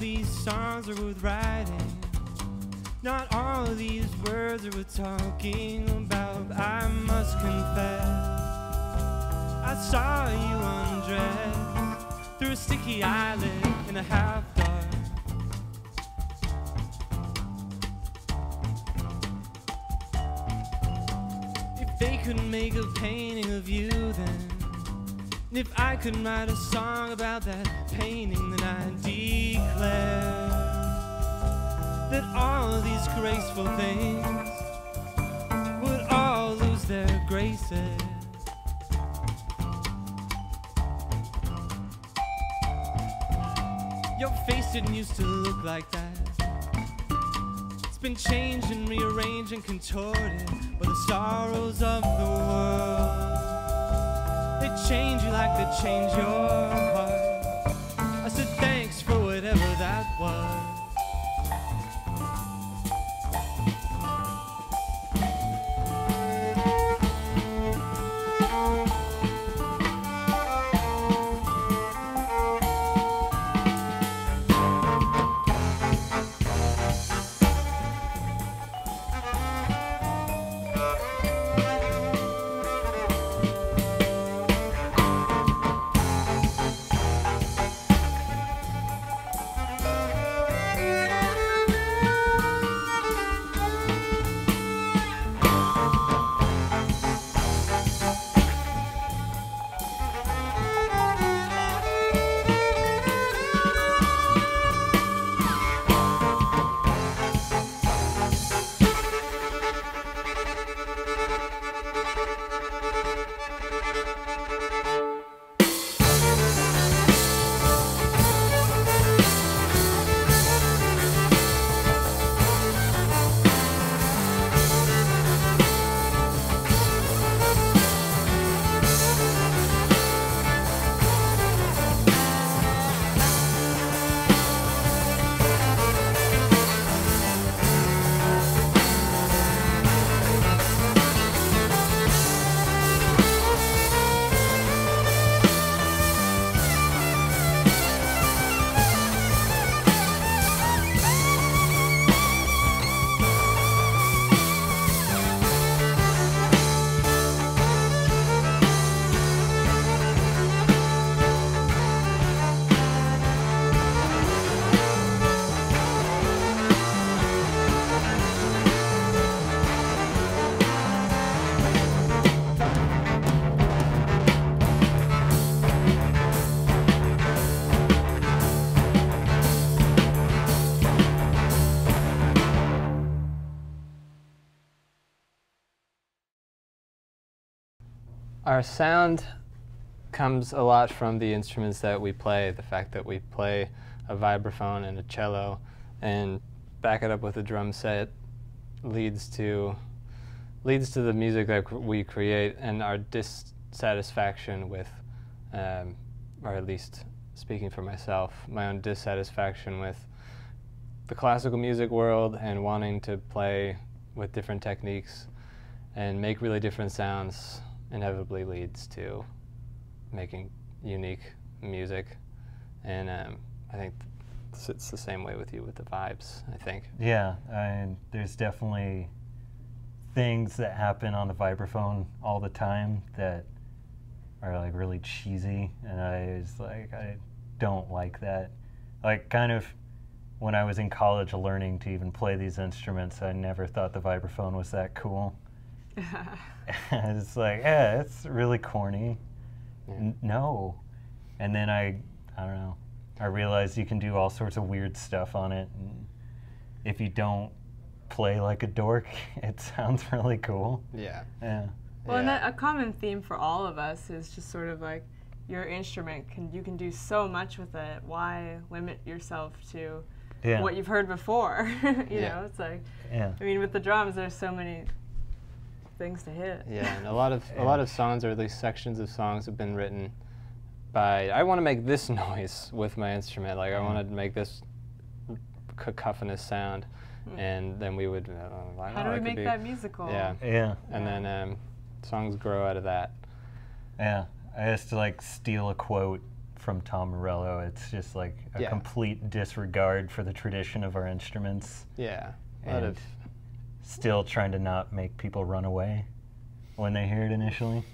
these songs are worth writing. Not all of these words are worth talking about. I must confess, I saw you undress through a sticky eyelid in the half dark. If they could make a painting of you, then. And if I could write a song about that painting, then I declare that all these graceful things would all lose their graces. Your face didn't used to look like that. It's been changed and rearranged and contorted by the sorrows of the world. Change you like to change your Our sound comes a lot from the instruments that we play, the fact that we play a vibraphone and a cello and back it up with a drum set leads to leads to the music that we create and our dissatisfaction with um, or at least speaking for myself my own dissatisfaction with the classical music world and wanting to play with different techniques and make really different sounds inevitably leads to making unique music. And um, I think th- it's the same way with you with the vibes, I think. Yeah, and there's definitely things that happen on the vibraphone all the time that are like really cheesy, and I was like, I don't like that. Like, kind of when I was in college learning to even play these instruments, I never thought the vibraphone was that cool. it's like, yeah, it's really corny. Yeah. N- no. And then I, I don't know, I realized you can do all sorts of weird stuff on it. And if you don't play like a dork, it sounds really cool. Yeah. Yeah. Well, and that, a common theme for all of us is just sort of like your instrument can you can do so much with it. Why limit yourself to Yeah. what you've heard before? you Yeah. know, it's like yeah. I mean, with the drums, there's so many things to hit. Yeah, and a lot of a lot of songs, or at least sections of songs, have been written by. I want to make this noise with my instrument. Like I Mm. want to make this cacophonous sound, and then we would. Uh, like, Hmm. How oh, do we make be- that musical? Yeah, Yeah. and then um, songs grow out of that. Yeah. I used to like steal a quote from Tom Morello. It's just like a Yeah. complete disregard for the tradition of our instruments. Yeah. A lot And of still trying to not make people run away when they hear it initially.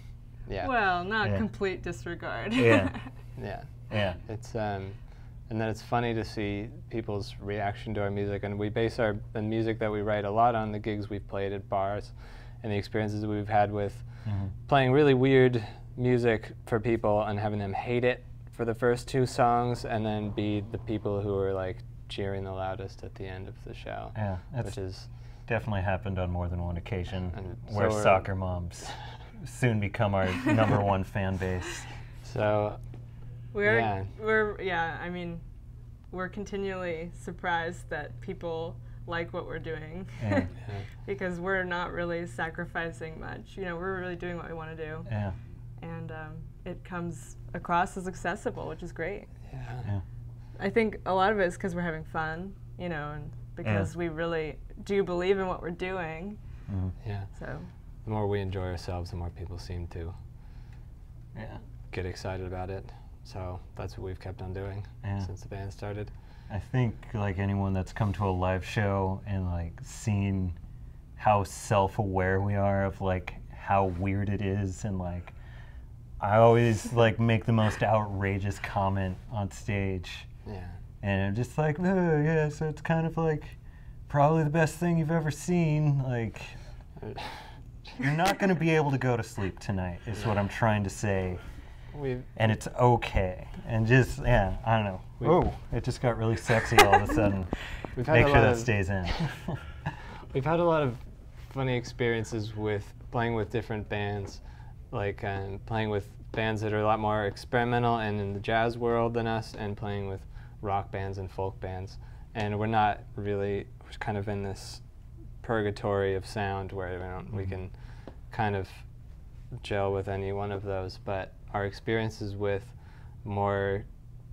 yeah. Well, not Yeah. complete disregard. Yeah. yeah. Yeah. It's um, and then it's funny to see people's reaction to our music, and we base our the music that we write a lot on the gigs we've played at bars, and the experiences we've had with Mhm. playing really weird music for people and having them hate it for the first two songs, and then be the people who are like cheering the loudest at the end of the show, Yeah. Which is definitely happened on more than one occasion And where so soccer moms soon become our number one fan base. so. We're Yeah. we're yeah, I mean, we're continually surprised that people like what we're doing. Yeah. Yeah. because we're not really sacrificing much. You know, we're really doing what we want to do, Yeah. and um, it comes across as accessible, which is great. Yeah. Yeah. I think a lot of it is because we're having fun, you know, and because we really do believe in what we're doing. Mhm. Yeah. So The more we enjoy ourselves, the more people seem to Yeah. get excited about it. So that's what we've kept on doing Yeah. since the band started. I think like anyone that's come to a live show and like seen how self-aware we are of like how weird it is and like I always like make the most outrageous comment on stage Yeah. And I'm just like, oh yeah, so it's kind of like probably the best thing you've ever seen. Like you're not gonna be able to go to sleep tonight is what I'm trying to say. We've And it's okay. And just yeah, I don't know. Oh, it just got really sexy all of a sudden. we've had Make a sure lot that of stays in. we've had a lot of funny experiences with playing with different bands, like um, playing with bands that are a lot more experimental and in the jazz world than us, and playing with rock bands and folk bands. And we're not really we're kind of in this purgatory of sound where we, don't, we Mhm. can kind of gel with any one of those. But our experiences with more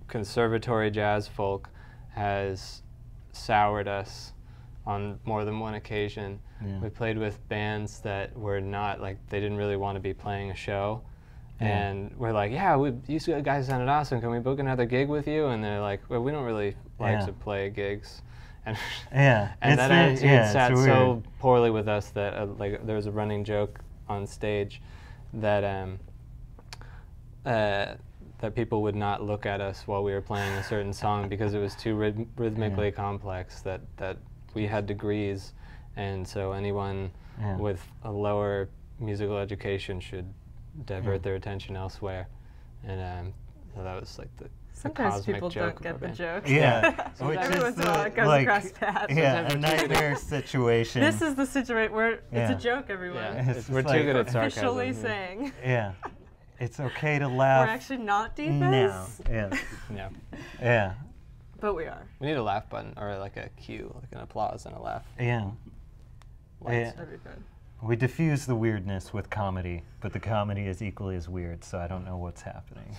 conservatory jazz folk has soured us on more than one occasion. Yeah. We played with bands that were not like they didn't really want to be playing a show. And we're like, yeah, we, you guys sounded awesome. Can we book another gig with you? And they're like, well, we don't really like to play gigs. And, Yeah, and it's that attitude yeah, sat so poorly with us that uh, like there was a running joke on stage that um, uh, that people would not look at us while we were playing a certain song because it was too ryth- rhythmically Yeah. complex. That that we had degrees, and so anyone Yeah. with a lower musical education should divert Yeah. their attention elsewhere. And um, so that was like the, the sometimes cosmic people joke don't get the joke. Yeah, So which every is once in a while it the, goes like, across paths. yeah, a Sometimes we're too nightmare situation. This is the situation where it's a joke, everyone. Yeah, It's it's- we're like- too good at sarcasm. Officially yeah. saying yeah, it's okay to laugh. we're actually not divas, now. Yeah, Yeah. yeah, but we are. We need a laugh button or like a cue, like an applause and a laugh. yeah. Lights. That'd be good. We diffuse the weirdness with comedy, but the comedy is equally as weird. So I don't know what's happening.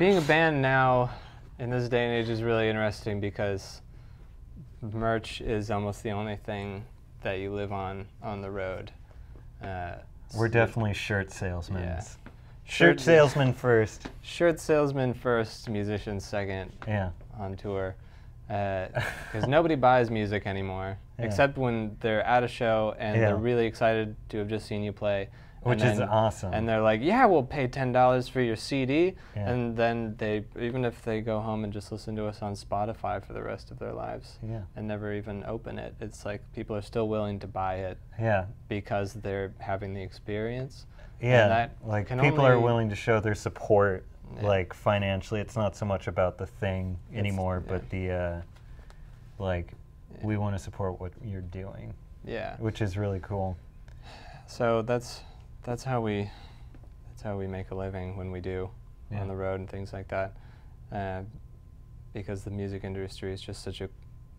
Being a band now in this day and age is really interesting because merch is almost the only thing that you live on on the road. Uh, We're definitely shirt salesmen. Yeah. Shirt salesman first. shirt salesman first, musician second Yeah. on tour. Because nobody buys music anymore, Yeah. except when they're at a show and Yeah. they're really excited to have just seen you play. Which is awesome. And they're like, "Yeah, we'll pay ten dollars for your CD," Yeah. and then they, even if they go home and just listen to us on Spotify for the rest of their lives, Yeah. and never even open it, it's like people are still willing to buy it Yeah. because they're having the experience. Yeah. that like people are willing to show their support Yeah. like financially. It's not so much about the thing It's- anymore, yeah. but the uh like we want to support what you're doing, Yeah. which is really cool. So that's that's how we that's how we make a living when we do Yeah. on the road and things like that. Uh, because the music industry is just such a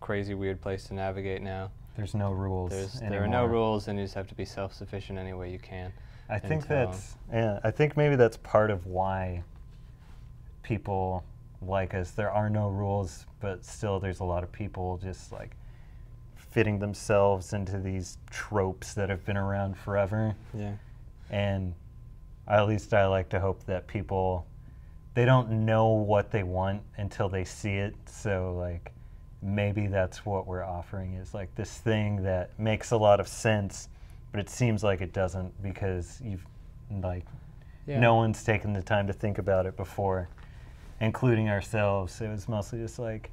crazy weird place to navigate now. There's no rules. There's there are no rules and you just have to be self sufficient any way you can. I think that's yeah. I think maybe that's part of why people like us. There are no rules, but still, there's a lot of people just like fitting themselves into these tropes that have been around forever. Yeah. And at least I like to hope that people they don't know what they want until they see it. So like maybe that's what we're offering is like this thing that makes a lot of sense, but it seems like it doesn't because you've like Yeah. no one's taken the time to think about it before, including ourselves. It was mostly just like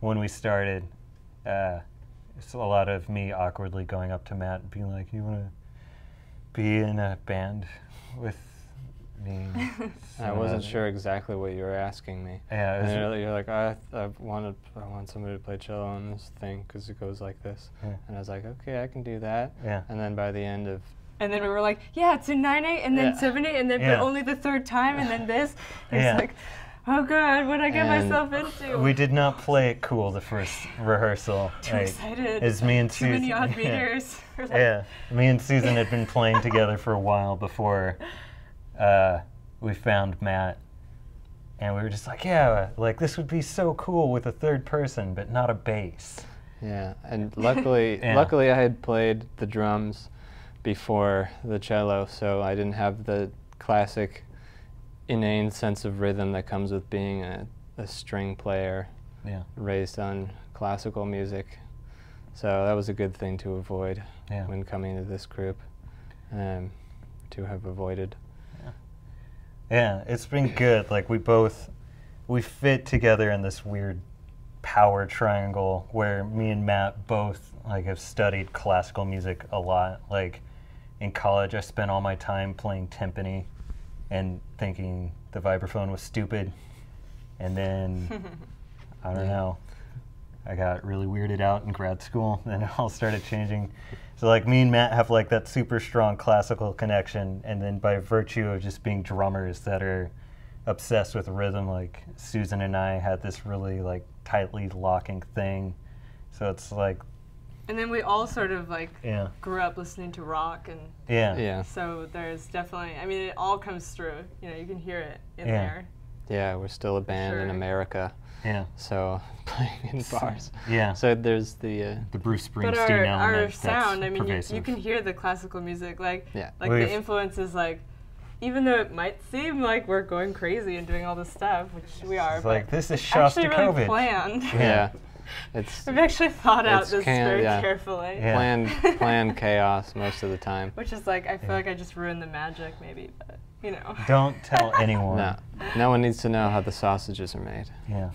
when we started, uh, it's a lot of me awkwardly going up to Matt and being like, "You want to be in a band with me?" I wasn't uh, sure exactly what you were asking me. Yeah, And you're, you're like, I, I wanted, I want somebody to play cello on this thing because it goes like this. Yeah. And I was like, okay, I can do that. Yeah. And then by the end of, And then we were like, yeah, it's in 9 8 and then Yeah. 7 8 and then Yeah. but only the third time and then this. It's Yeah. like, oh god, what did I get And myself into? We did not play it cool the first rehearsal. Too like, excited. It's me and Too Susan. many odd meters. We're like, Yeah, me and Susan had been playing together for a while before uh, we found Matt, and we were just like, yeah, like this would be so cool with a third person, but not a bass. yeah. And luckily, Yeah. luckily I had played the drums before the cello, so I didn't have the classic inane sense of rhythm that comes with being a, a string player Yeah, raised on classical music. So that was a good thing to avoid yeah, when coming to this group, um, to have avoided. yeah. It's been good. Like we both, we fit together in this weird power triangle where me and Matt both like have studied classical music a lot. Like in college, I spent all my time playing timpani and thinking the vibraphone was stupid. And then I don't Yeah. know. I got really weirded out in grad school, and it all started changing. So like me and Matt have like that super strong classical connection, and then by virtue of just being drummers that are obsessed with rhythm, like Susan and I had this really like tightly locking thing. So it's like And then we all sort of like yeah, grew up listening to rock and yeah, Yeah, so there's definitely I mean it all comes through. You know, you can hear it in Yeah. there. yeah, we're still a band in America, yeah, so playing in bars. yeah. So there's the uh, the Bruce Springsteen But our, element. our that's sound, I mean, you, you can hear the classical music, like Yeah. like We've- the influences, like even though it might seem like we're going crazy and doing all this stuff, which we are, It's but like this is actually really Shostakovich. planned. yeah, it's We've actually thought out this can- very yeah. carefully. Yeah. planned planned chaos most of the time. Which is like I feel Yeah. like I just ruined the magic, maybe, but you know. Don't tell anyone. No, no one needs to know how the sausages are made. Yeah.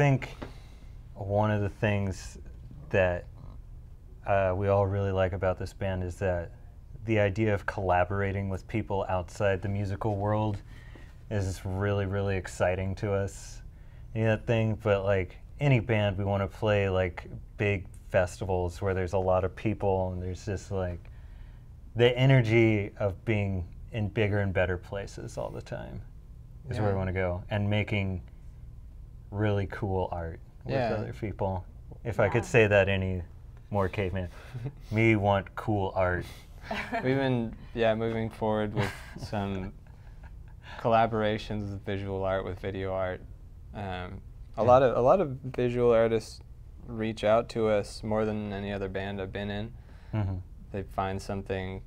Think one of the things that uh, we all really like about this band is that the idea of collaborating with people outside the musical world is really, really exciting to us. You know, that thing, but like any band, we want to play like big festivals where there's a lot of people and there's just like the energy of being in bigger and better places all the time is where we want to go and making really cool art with Yeah. other people. If I could say that any more caveman, me want cool art. We've been yeah moving forward with some collaborations with visual art with video art. Um, a Yeah. lot of a lot of visual artists reach out to us more than any other band I've been in. hmm They find something.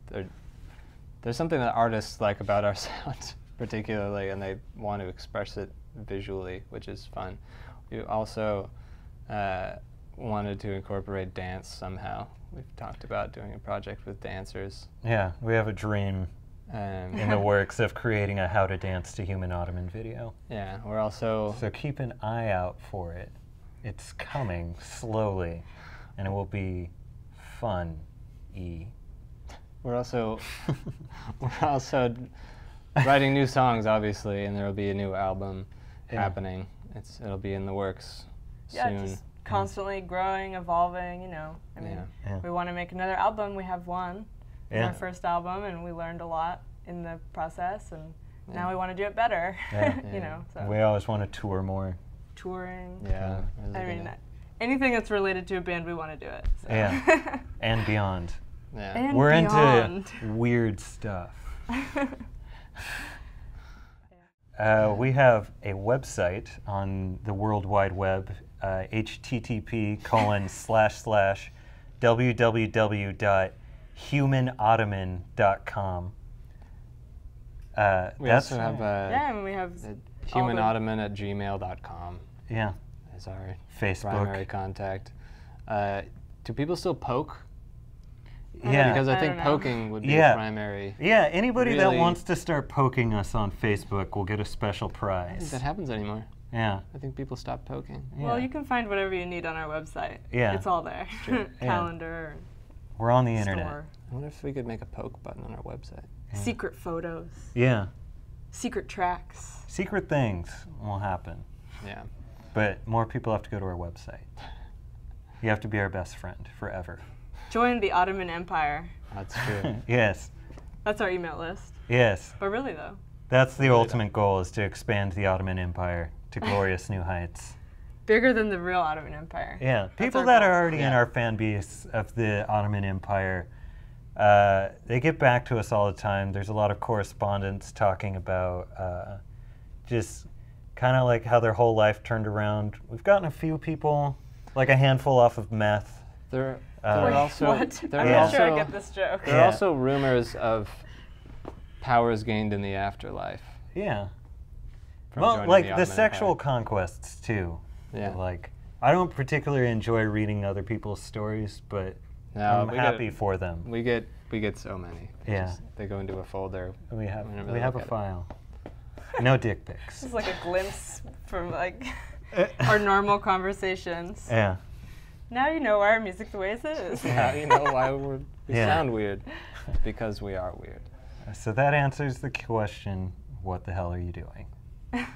There's something that artists like about our sound, particularly, and they want to express it visually, which is fun. We also uh, wanted to incorporate dance somehow. We've talked about doing a project with dancers. Yeah, we have a dream Um, in the works of creating a How to Dance to Human Ottoman video. Yeah, we're also So keep an eye out for it. It's coming slowly, and it will be fun. E. we're also we're also writing new songs, obviously, and there will be a new album Yeah. happening. It's it'll be in the works yeah, soon. just constantly growing, evolving. You know, I mean, Yeah. Yeah. we want to make another album. We have one. It's Yeah. our first album, and we learned a lot in the process, and Yeah. now we want to do it better. Yeah. you know, so We always want to tour more. touring. yeah, really I mean, gonna- anything that's related to a band, we want to do it. so. Yeah. And beyond. yeah. And We're beyond. into weird stuff. Uh, we have a website on the World Wide Web, uh, http colon slash slash www.humanottoman.com. Uh, we that's also have uh, yeah, and we have humanottoman at gmail.com yeah is our Facebook. primary contact. Uh, do people still poke? Yeah, Because I, I think poking would be Yeah. the primary. yeah. Anybody that wants to start poking us on Facebook will get a special I don't think prize. that happens anymore. Yeah, I think people stop poking. Well, you can find whatever you need on our website. Yeah. It's all there. Yeah. Calendar, we're on the internet. store, I wonder if we could make a poke button on our website. secret photos, Yeah, secret tracks. secret things will happen. Yeah. But more people have to go to our website. You have to be our best friend forever. Join the Ottoman Empire. That's true. yes, That's our email list. yes. But really, though, That's the ultimate goal is to expand the Ottoman Empire to glorious new heights. bigger than the real Ottoman Empire. Yeah, people that goal. are already in our fan base of the Ottoman Empire, uh, they get back to us all the time. There's a lot of correspondence talking about uh, just kind of like how their whole life turned around. We've gotten a few people, like a handful off of meth. There, Uh, there are Wait, also what? there I'm are Yeah. not also sure I get this joke. there are Yeah. also rumors of powers gained in the afterlife. Yeah. well, like the the, sexual Empire. conquests too. Yeah. Like I don't particularly enjoy reading other people's stories, but No, I'm happy Get, for them. we get we get so many. They Yeah. just- they go into a folder. We have we we have a look at it. file. No dick pics. This is like a glimpse from like our normal conversations. Yeah. Now you know why our music the way it is. How do you know why we're, we Yeah. sound weird? Because we are weird. So that answers the question, what the hell are you doing?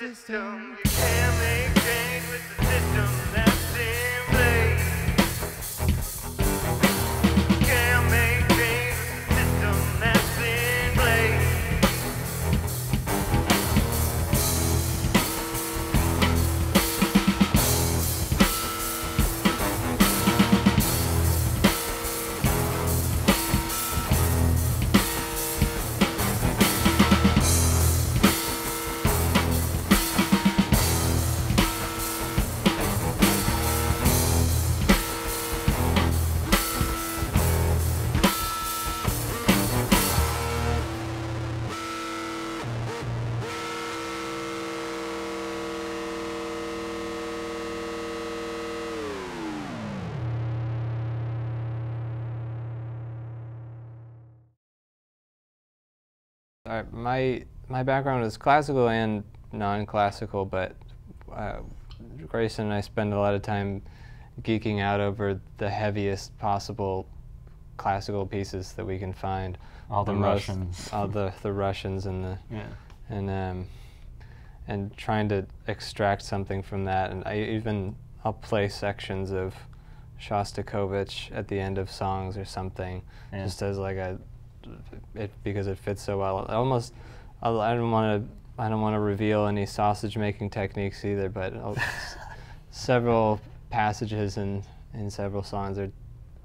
system. You can't make change with the system My my background is classical and non-classical, but uh, Grayson and I spend a lot of time geeking out over the heaviest possible classical pieces that we can find. All the most- Russians. all the the Russians and the Yeah. and um, and trying to extract something from that. And I even I'll play sections of Shostakovich at the end of songs or something, Yeah. just as like a it because it fits so well. I almost I don't want to I don't want to reveal any sausage making techniques either, but several passages in in several songs are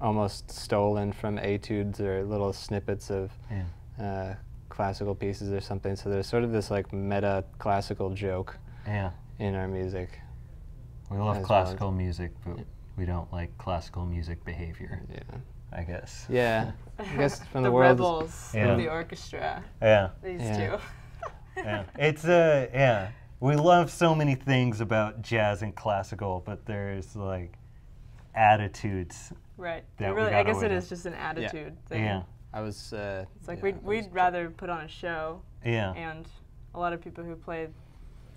almost stolen from etudes or little snippets of Yeah. uh, classical pieces or something. So there's sort of this like meta classical joke Yeah. in our music. We love As well classical music, but we don't like classical music behavior, Yeah. I guess. Yeah. I guess from the, the world. rebels Yeah. of the orchestra. Yeah. These Yeah. two. yeah. It's uh yeah. We love so many things about jazz and classical, but there's like attitudes. right. That It we really, I guess it is just an attitude thing. Yeah. I was. Uh, It's like yeah, we'd, we'd rather put on a show, Yeah. and a lot of people who play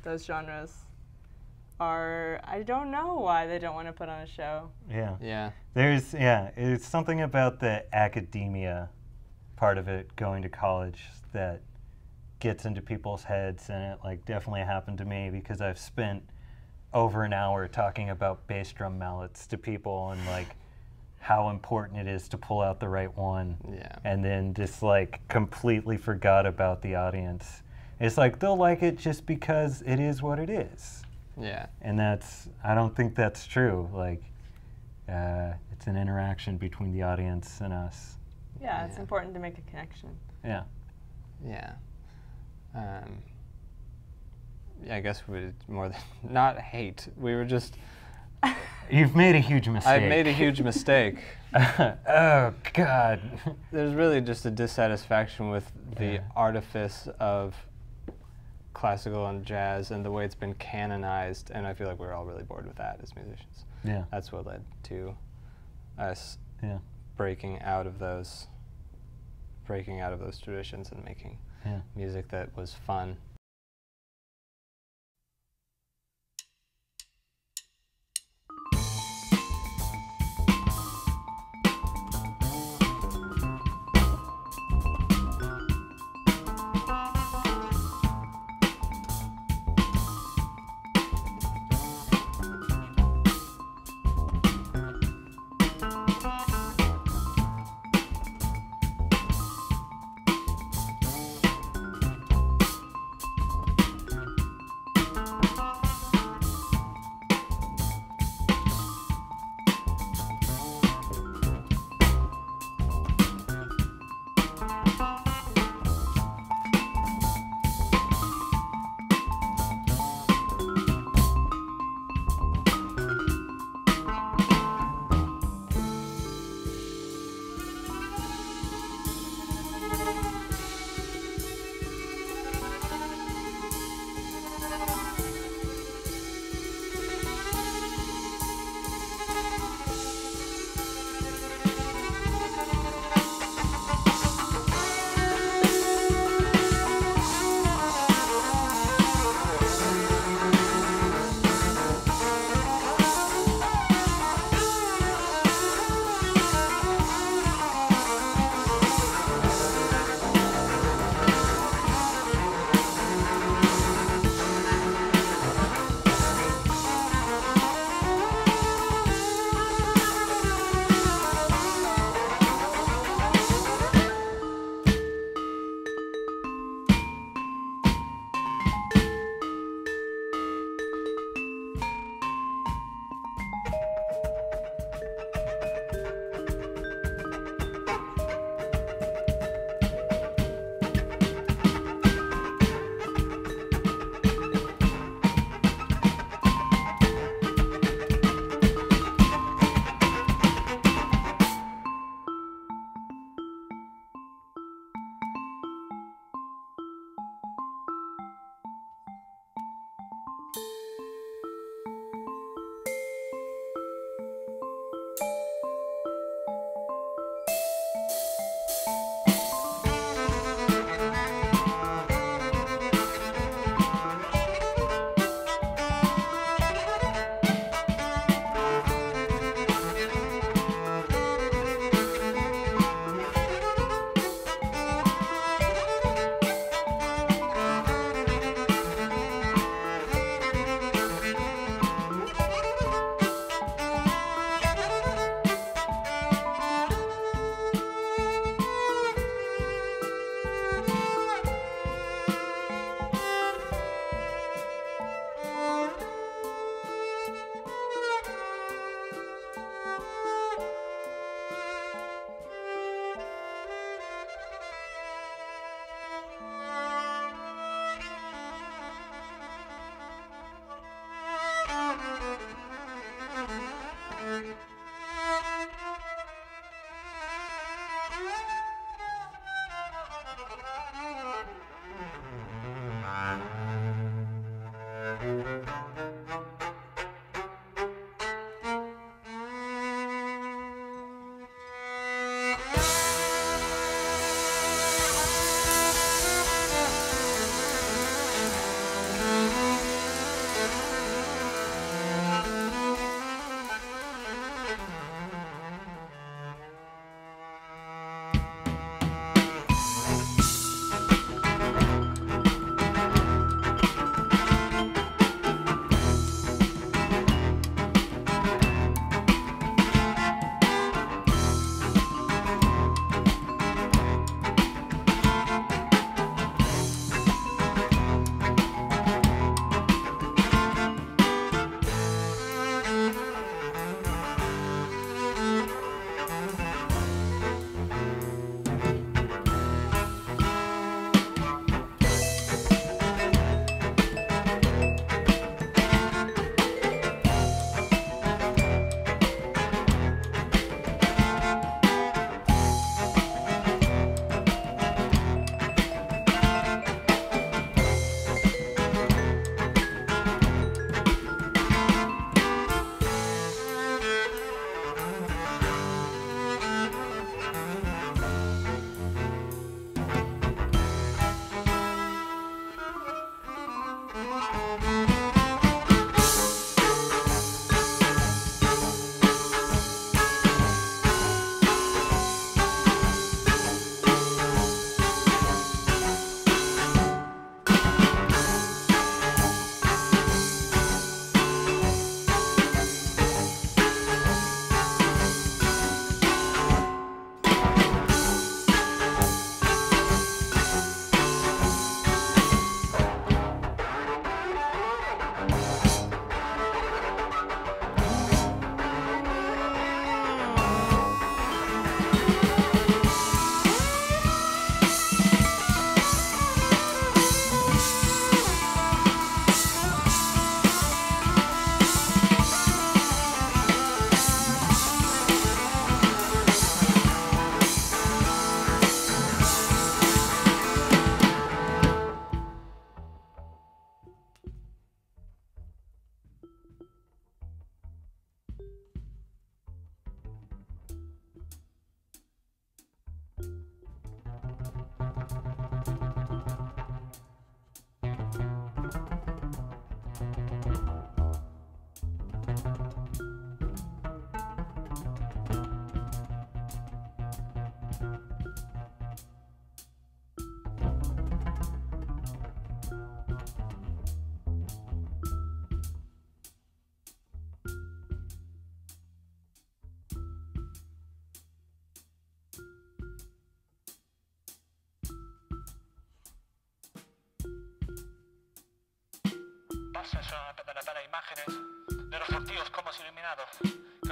those genres are, I don't know why they don't want to put on a show. Yeah. Yeah. There's yeah, it's something about the academia part of it going to college that gets into people's heads and it like definitely happened to me because I've spent over an hour talking about bass drum mallets to people and like how important it is to pull out the right one Yeah. and then just like completely forgot about the audience. It's like they'll like it just because it is what it is Yeah. and that's I don't think that's true. Like, uh, it's an interaction between the audience and us. Yeah, it's Yeah. important to make a connection. Yeah, Yeah. Um, yeah, I guess we more than not hate. We were just. you've made a huge mistake. I made a huge mistake. oh God. There's really just a dissatisfaction with the Yeah. artifice of classical and jazz and the way it's been canonized, and I feel like we're all really bored with that as musicians. yeah, That's what led to us yeah, breaking out of those breaking out of those traditions and making yeah. music that was fun.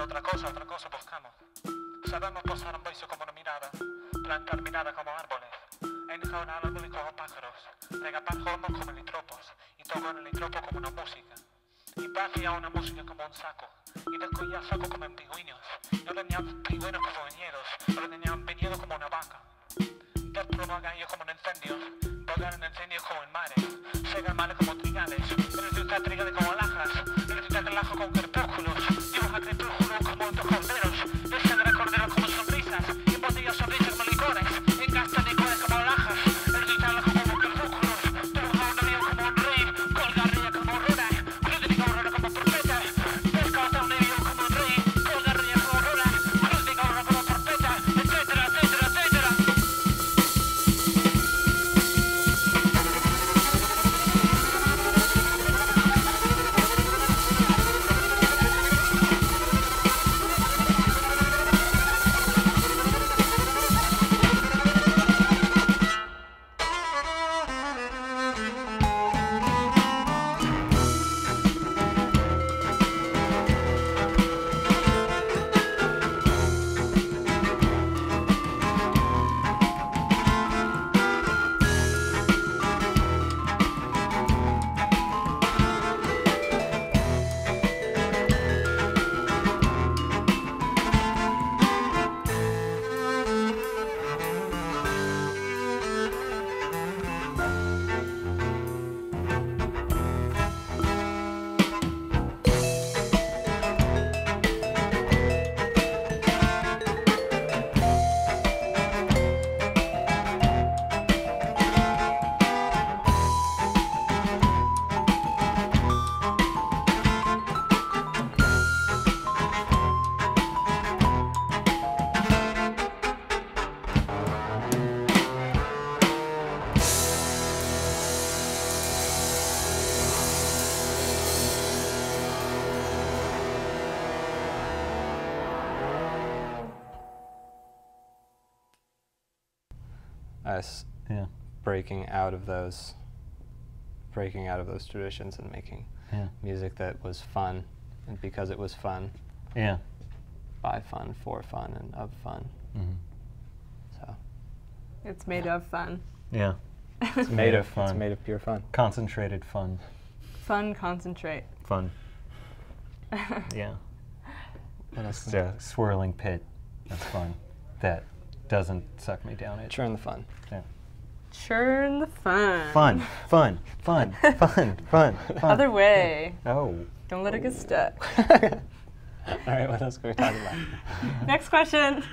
Otra cosa, otra cosa buscamos. Sabemos posar un beso como una mirada, plantar mirada como árboles. Enjaunar árboles como pájaros, regapar homos como litropos, y tocar el litropo como una música. Y pagia una música como un saco, y descollar saco como en pingüinos. No tenían pingüinos como viñedos, no tenían viñedos como una vaca. Dar provoca ellos como en incendios, volar en incendios como en mares, segar mares como trigales, necesitar trigales como lajas, necesitar relajo con crepúsculos, dibuja crepúsculos como otros corderos breaking out of those, breaking out of those traditions and making Yeah. music that was fun, and because it was fun, Yeah. by fun, for fun, and of fun. hmm So It's made of fun. Yeah. it's made of fun. It's made of pure fun. Concentrated fun. Fun, concentrate. Fun. Yeah. What? It's a swirling pit. That's fun. That doesn't suck me down. It. Churn the fun. Yeah. Churn the fun. Fun. Fun. Fun. Fun. Fun. Fun. Other way. Oh. Don't let it get stuck. All right, what else can we talk about? Next question.